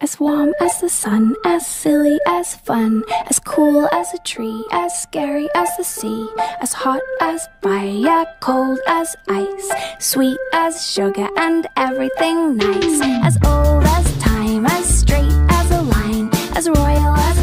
As warm as the sun, as silly as fun, as cool as a tree, as scary as the sea, as hot as fire, cold as ice, sweet as sugar and everything nice, as old as time, as straight as a line, as royal as